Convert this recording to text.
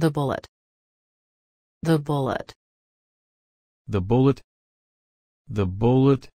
The bullet. The bullet. The bullet. The bullet.